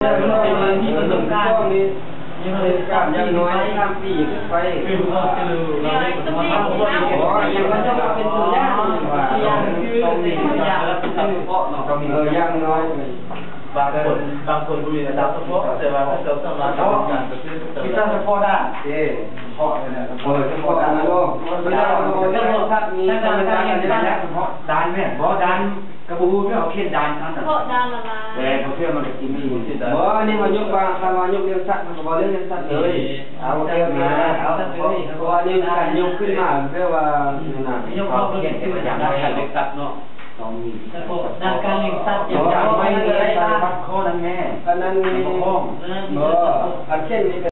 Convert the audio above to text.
เป็นเมืองที่ประสบการณ์ยังเลยกายังน้อยข้ามปีขึ้นไปคือเขาจะรู้เราได้ผลมาเขาบอกอ๋อยังมันจะมาเป็นตัวอย่างว่าอย่างคือต้องมีอย่างแล้วเป็นเฉพาะเนาะก็มีเออย่างน้อยบางคนบางคนดูระดับเฉพาะแต่ว่าถ้าเราสามารถทำงานก็คือที่ตั้งเฉพาะด้านเอ๊ะเฉพาะเลยนะเฉพาะอเฉพานนั้นก็เวลาเราเรื่องภาพมีตั้ มแต่ดาด้านเนี่ยด้านนะเฉพาะด้านแม่บ่ด้านกระบูไม่เอาเขียนด้านนั่นเพราะดานละลายแต่เขาเพื่อมันจะกินมีสิบ่อันนี้มันยกว่าคำว่ายกเรื่องสัตว์มันก็บ่เรื่องเรื่องสัตว์เลยเอาเรื่องมาเอาสัตว์เลยเพราะว่านี่การยกขึ้นมาเพื่อว่าน่ะยกเข้าเรียนเป็นอย่างไรเด็กตัดเนาะต้องมีแล้วก็ด้านการเลี้ยงสัตว์อย่างอย่างไรไม่ไม่ได้ได้ตับ้างดข้อนั้นแม่อันนั้นมีข้องบ่อันเช่นนี้